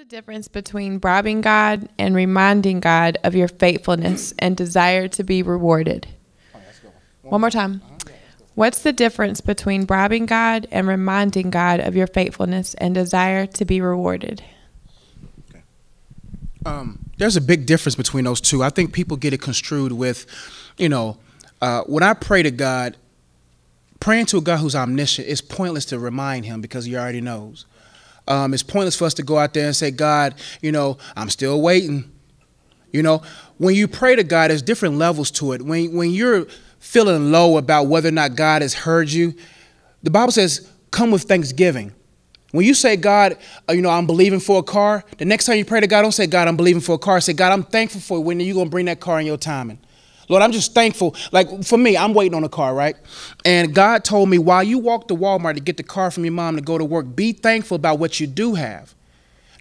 the difference between bribing God and reminding God of your faithfulness and desire to be rewarded? One more time. What's the difference between bribing God and reminding God of your faithfulness and desire to be rewarded? Um, there's a big difference between those two. I think people get it construed with, you know, uh, when I pray to God, praying to a God who's omniscient, it's pointless to remind him because he already knows. Um, it's pointless for us to go out there and say, God, you know, I'm still waiting. You know, when you pray to God, there's different levels to it. When, when you're feeling low about whether or not God has heard you, the Bible says, come with thanksgiving. When you say, God, uh, you know, I'm believing for a car, the next time you pray to God, don't say, God, I'm believing for a car. Say, God, I'm thankful for it when you're going to bring that car in your timing. Lord, I'm just thankful. Like for me, I'm waiting on a car, right? And God told me while you walk to Walmart to get the car from your mom to go to work, be thankful about what you do have.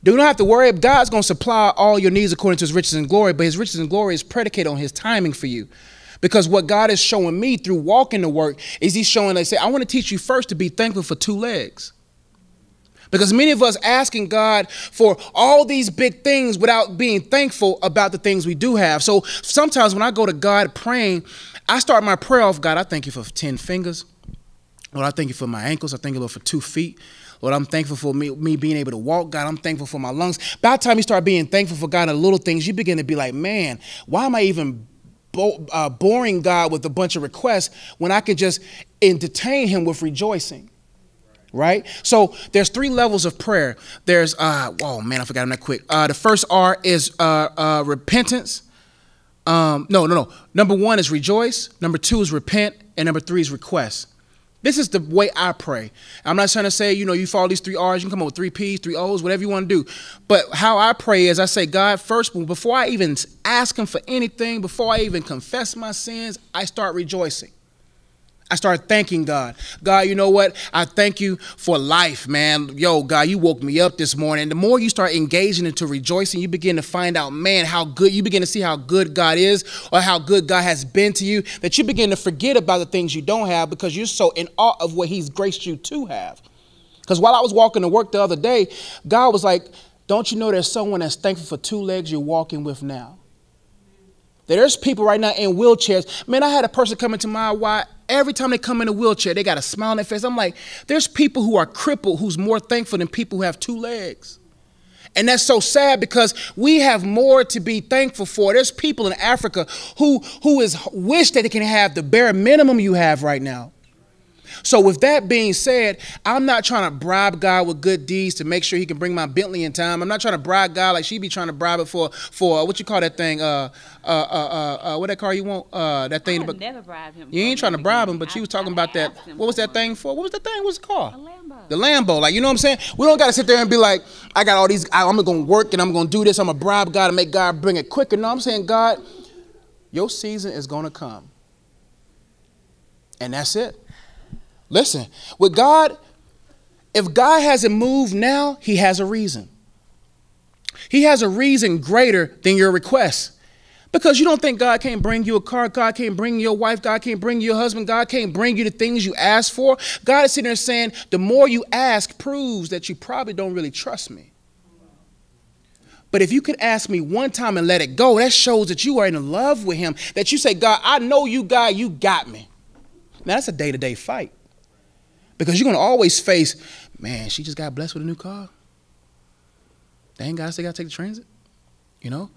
Do not have to worry. God's going to supply all your needs according to his riches and glory, but his riches and glory is predicated on his timing for you. Because what God is showing me through walking to work is he's showing, they say, I want to teach you first to be thankful for two legs. Because many of us asking God for all these big things without being thankful about the things we do have. So sometimes when I go to God praying, I start my prayer off, God, I thank you for 10 fingers. Lord, I thank you for my ankles. I thank you, Lord, for two feet. Lord, I'm thankful for me, me being able to walk. God, I'm thankful for my lungs. By the time you start being thankful for God in little things, you begin to be like, man, why am I even bo- uh, boring God with a bunch of requests when I can just entertain him with rejoicing? Right? So there's three levels of prayer. There's uh oh man, I forgot them that quick. Uh, the first R is uh, uh, repentance. Um, no, no, no. Number one is rejoice. Number two is repent, and number three is request. This is the way I pray. I'm not trying to say, you know, you follow these three R's, you can come up with three P's, three O's, whatever you want to do. But how I pray is I say, God, first, before I even ask Him for anything, before I even confess my sins, I start rejoicing. I started thanking God. God, you know what? I thank you for life, man. Yo, God, you woke me up this morning. The more you start engaging into rejoicing, you begin to find out, man, how good you begin to see how good God is or how good God has been to you, that you begin to forget about the things you don't have because you're so in awe of what He's graced you to have. Because while I was walking to work the other day, God was like, Don't you know there's someone that's thankful for two legs you're walking with now? There's people right now in wheelchairs. Man, I had a person come into my. Every time they come in a wheelchair, they got a smile on their face. I'm like, there's people who are crippled who's more thankful than people who have two legs. And that's so sad because we have more to be thankful for. There's people in Africa who who is wish that they can have the bare minimum you have right now. So, with that being said, I'm not trying to bribe God with good deeds to make sure He can bring my Bentley in time. I'm not trying to bribe God like she be trying to bribe it for for uh, what you call that thing? Uh, uh, uh, uh, uh what that car you want? Uh, that thing. I never bribe him. You ain't trying to bribe him, but she was talking about that. What was that thing for? What was that thing? What's it called? A Lambo. The Lambo. Like you know what I'm saying? We don't got to sit there and be like, I got all these. I'm gonna work and I'm gonna do this. I'm gonna bribe God and make God bring it quicker. No, I'm saying God, your season is gonna come, and that's it. Listen, with God, if God hasn't moved now, he has a reason. He has a reason greater than your request. Because you don't think God can't bring you a car, God can't bring your wife, God can't bring you your husband, God can't bring you the things you ask for. God is sitting there saying, the more you ask proves that you probably don't really trust me. But if you could ask me one time and let it go, that shows that you are in love with him. That you say, God, I know you, God, you got me. Now that's a day to day fight. Because you're going to always face, man, she just got blessed with a new car. Dang, God still got to take the transit. You know?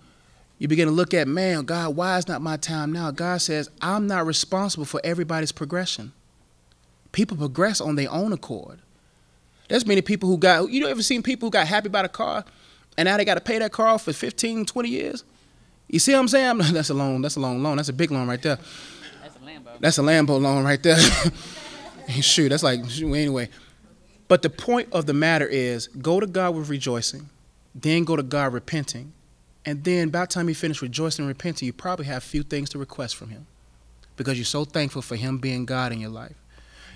You begin to look at, man, God, why is not my time now? God says, I'm not responsible for everybody's progression. People progress on their own accord. There's many people who got, you know, ever seen people who got happy about a car and now they got to pay that car off for 15, 20 years? You see what I'm saying? That's a loan. That's a long loan. That's a big loan right there. That's a Lambo. That's a Lambo loan right there. shoot, that's like, anyway. But the point of the matter is go to God with rejoicing, then go to God repenting. And then by the time you finish rejoicing and repenting, you probably have few things to request from Him because you're so thankful for Him being God in your life.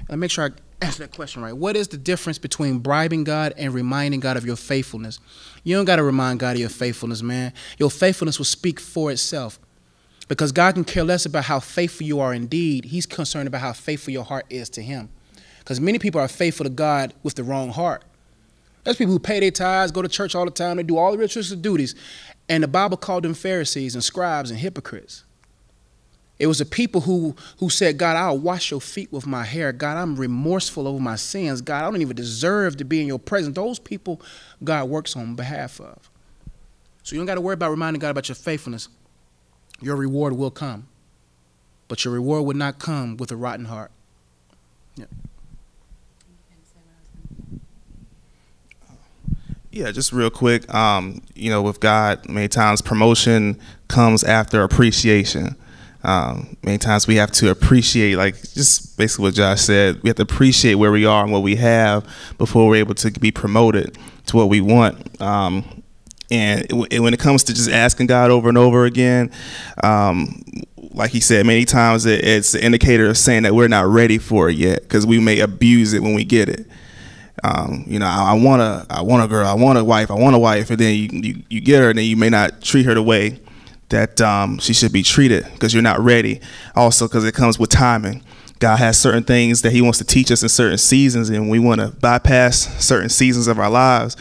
And make sure I answer that question right. What is the difference between bribing God and reminding God of your faithfulness? You don't got to remind God of your faithfulness, man. Your faithfulness will speak for itself. Because God can care less about how faithful you are indeed. He's concerned about how faithful your heart is to Him. Because many people are faithful to God with the wrong heart. There's people who pay their tithes, go to church all the time, they do all the ritualistic duties. And the Bible called them Pharisees and scribes and hypocrites. It was the people who, who said, God, I'll wash your feet with my hair. God, I'm remorseful over my sins. God, I don't even deserve to be in your presence. Those people God works on behalf of. So you don't got to worry about reminding God about your faithfulness. Your reward will come. But your reward would not come with a rotten heart. Yeah. Yeah, just real quick. Um, you know, with God, many times promotion comes after appreciation. Um, many times we have to appreciate, like just basically what Josh said, we have to appreciate where we are and what we have before we're able to be promoted to what we want. Um, and when it comes to just asking God over and over again, um, like he said many times, it, it's an indicator of saying that we're not ready for it yet because we may abuse it when we get it. Um, you know, I, I, want a, I want a girl, I want a wife, I want a wife, and then you, you, you get her, and then you may not treat her the way that um, she should be treated because you're not ready. Also, because it comes with timing. God has certain things that He wants to teach us in certain seasons, and we want to bypass certain seasons of our lives.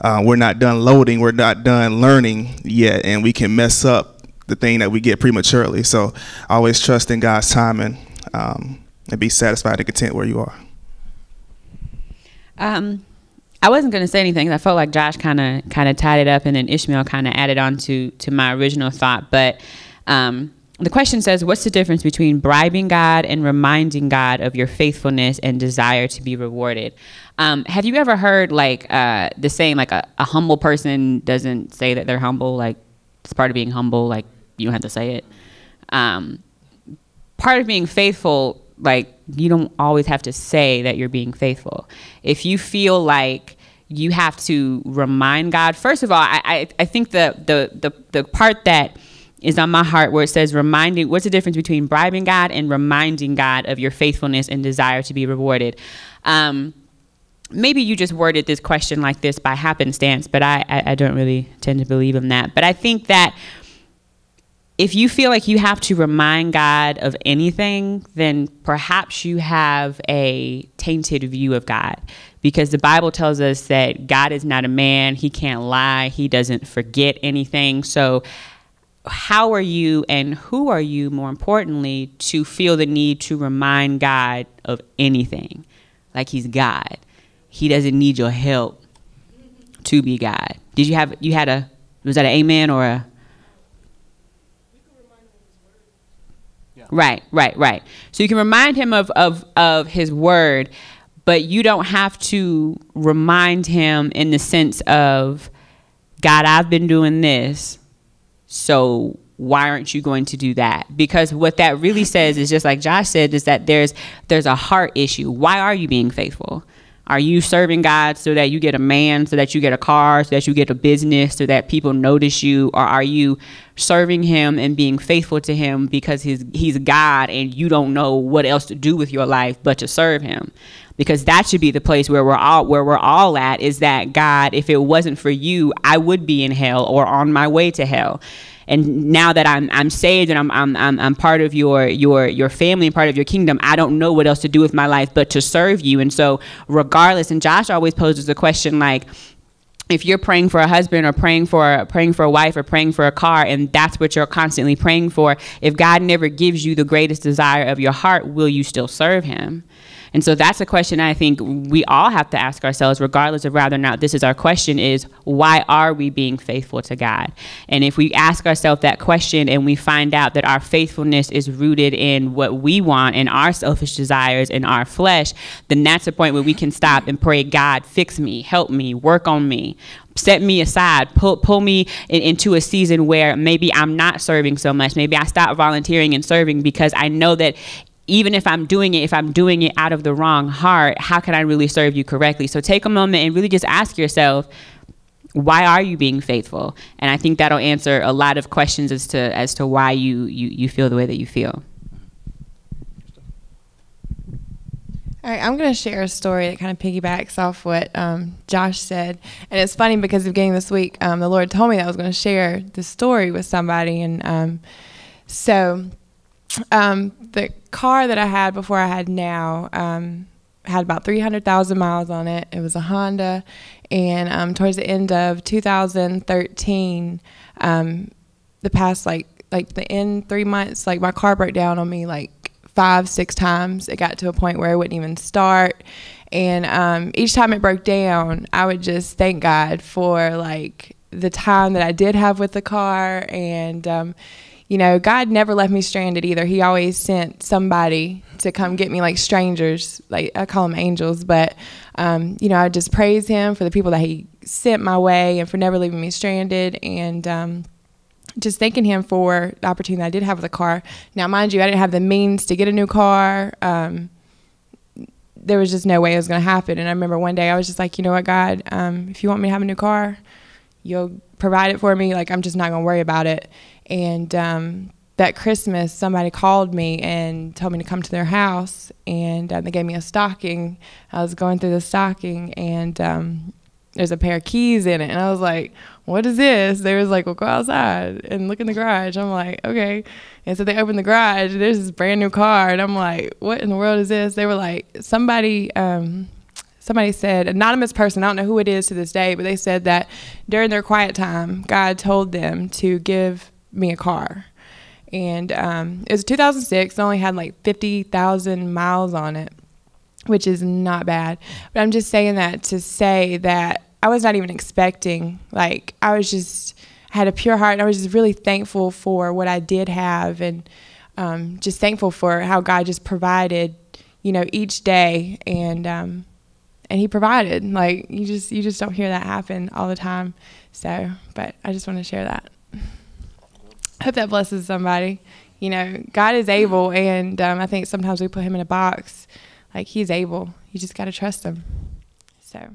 Uh, we're not done loading, we're not done learning yet, and we can mess up the thing that we get prematurely. So, always trust in God's timing um, and be satisfied and content where you are. Um, I wasn't going to say anything. I felt like Josh kind of kind of tied it up, and then Ishmael kind of added on to to my original thought. But um, the question says, "What's the difference between bribing God and reminding God of your faithfulness and desire to be rewarded?" Um, have you ever heard like uh, the saying, like a, a humble person doesn't say that they're humble? Like it's part of being humble. Like you don't have to say it. Um, part of being faithful like you don't always have to say that you're being faithful. If you feel like you have to remind God, first of all, I, I, I think the, the, the, the part that is on my heart where it says reminding what's the difference between bribing God and reminding God of your faithfulness and desire to be rewarded. Um, maybe you just worded this question like this by happenstance, but I, I, I don't really tend to believe in that. But I think that if you feel like you have to remind God of anything, then perhaps you have a tainted view of God. Because the Bible tells us that God is not a man, he can't lie, he doesn't forget anything. So, how are you and who are you, more importantly, to feel the need to remind God of anything? Like he's God. He doesn't need your help to be God. Did you have, you had a, was that an amen or a, Right, right, right. So you can remind him of, of, of his word, but you don't have to remind him in the sense of, God, I've been doing this, so why aren't you going to do that? Because what that really says is just like Josh said, is that there's there's a heart issue. Why are you being faithful? Are you serving God so that you get a man, so that you get a car, so that you get a business, so that people notice you? Or are you serving Him and being faithful to Him because he's, he's God and you don't know what else to do with your life but to serve Him? Because that should be the place where we're all where we're all at is that God, if it wasn't for you, I would be in hell or on my way to hell and now that I'm I'm saved and I'm I'm I'm, I'm part of your your your family and part of your kingdom, I don't know what else to do with my life but to serve you. And so regardless, and Josh always poses the question like if you're praying for a husband or praying for praying for a wife or praying for a car and that's what you're constantly praying for if god never gives you the greatest desire of your heart will you still serve him and so that's a question I think we all have to ask ourselves, regardless of whether or not this is our question, is why are we being faithful to God? And if we ask ourselves that question and we find out that our faithfulness is rooted in what we want and our selfish desires and our flesh, then that's a point where we can stop and pray, God, fix me, help me, work on me, set me aside, pull, pull me in, into a season where maybe I'm not serving so much. Maybe I stop volunteering and serving because I know that even if I'm doing it, if I'm doing it out of the wrong heart, how can I really serve you correctly? So take a moment and really just ask yourself, why are you being faithful? And I think that'll answer a lot of questions as to as to why you you, you feel the way that you feel. All right, I'm going to share a story that kind of piggybacks off what um, Josh said. And it's funny because the beginning this week, um, the Lord told me that I was going to share the story with somebody. And um, so um, the car that I had before I had now um, had about 300,000 miles on it. It was a Honda. And um, towards the end of 2013, um, the past like like the end three months, like my car broke down on me like five, six times. It got to a point where it wouldn't even start. And um, each time it broke down, I would just thank God for like the time that I did have with the car. And, um, you know, God never left me stranded either. He always sent somebody to come get me, like strangers. Like I call them angels, but um, you know, I just praise Him for the people that He sent my way and for never leaving me stranded. And um, just thanking him for the opportunity I did have with a car. Now, mind you, I didn't have the means to get a new car. Um, there was just no way it was going to happen. And I remember one day I was just like, you know what, God, um, if you want me to have a new car, you'll provide it for me. Like, I'm just not going to worry about it. And um, that Christmas, somebody called me and told me to come to their house, and uh, they gave me a stocking. I was going through the stocking, and um, there's a pair of keys in it. And I was like, what is this? They was like, well, go outside and look in the garage. I'm like, okay. And so they opened the garage. There's this brand new car. And I'm like, what in the world is this? They were like, somebody, um, somebody said, anonymous person, I don't know who it is to this day, but they said that during their quiet time, God told them to give me a car. And um, it was 2006. It only had like 50,000 miles on it, which is not bad. But I'm just saying that to say that I was not even expecting. Like I was just had a pure heart, and I was just really thankful for what I did have, and um, just thankful for how God just provided, you know, each day, and um, and He provided. Like you just you just don't hear that happen all the time. So, but I just want to share that. Hope that blesses somebody. You know, God is able, and um, I think sometimes we put Him in a box. Like He's able. You just got to trust Him. So.